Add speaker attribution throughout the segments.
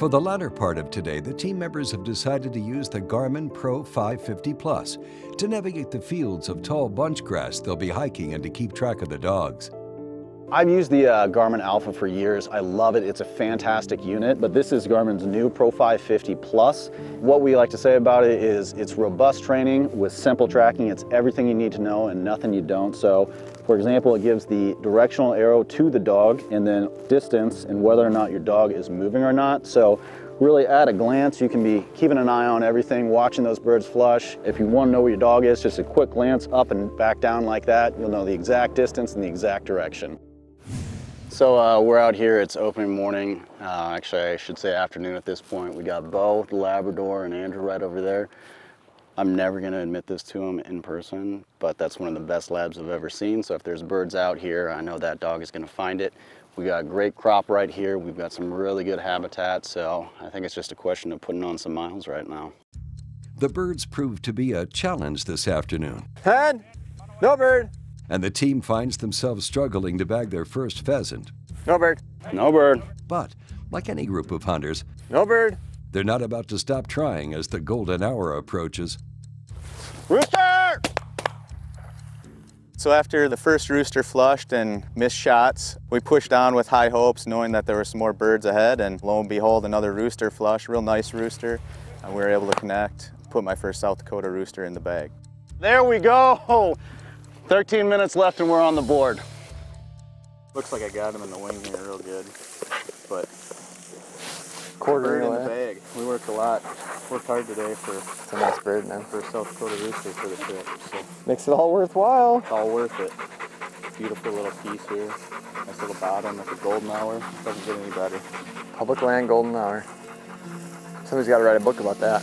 Speaker 1: For the latter part of today, the team members have decided to use the Garmin Pro 550 Plus to navigate the fields of tall bunch grass they'll be hiking and to keep track of the dogs.
Speaker 2: I've used the uh, Garmin Alpha for years. I love it. It's a fantastic unit, but this is Garmin's new Pro 550 Plus. What we like to say about it is it's robust training with simple tracking. It's everything you need to know and nothing you don't. So, for example, it gives the directional arrow to the dog and then distance and whether or not your dog is moving or not. So really at a glance, you can be keeping an eye on everything, watching those birds flush. If you want to know where your dog is, just a quick glance up and back down like that, you'll know the exact distance and the exact direction. So uh, we're out here, it's opening morning. Uh, actually, I should say afternoon at this point. We got Bo, the Labrador, and Andrew right over there. I'm never gonna admit this to him in person, but that's one of the best labs I've ever seen. So if there's birds out here, I know that dog is gonna find it. We got a great crop right here. We've got some really good habitat, so I think it's just a question of putting on some miles right now.
Speaker 1: The birds proved to be a challenge this afternoon.
Speaker 3: Head, no bird
Speaker 1: and the team finds themselves struggling to bag their first pheasant.
Speaker 3: No bird.
Speaker 2: No bird.
Speaker 1: But, like any group of hunters,
Speaker 3: no bird.
Speaker 1: They're not about to stop trying as the golden hour approaches.
Speaker 3: Rooster! So after the first rooster flushed and missed shots, we pushed on with high hopes, knowing that there were some more birds ahead, and lo and behold, another rooster flush, real nice rooster, and we were able to connect, put my first South Dakota rooster in the bag.
Speaker 2: There we go! 13 minutes left and we're on the board.
Speaker 3: Looks like I got him in the wing here real good, but
Speaker 4: quarter
Speaker 3: in the bag. We worked a lot. Worked hard today for
Speaker 4: it's a nice bird, man.
Speaker 3: For South Dakota rooster for the trip. So
Speaker 4: makes it all worthwhile.
Speaker 3: It's all worth it. Beautiful little piece here. Nice little bottom at the golden hour. Doesn't get any better.
Speaker 4: Public land golden hour. Somebody's got to write a book about that.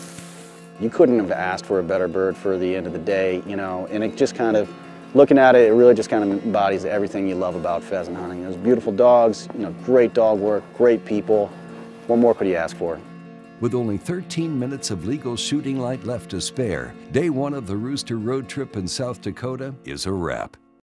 Speaker 2: You couldn't have asked for a better bird for the end of the day, you know, and it just kind of looking at it, it really just kind of embodies everything you love about pheasant hunting. There's beautiful dogs, you know, great dog work, great people. What more could you ask for?
Speaker 1: With only 13 minutes of legal shooting light left to spare, day one of the Rooster road trip in South Dakota is a wrap.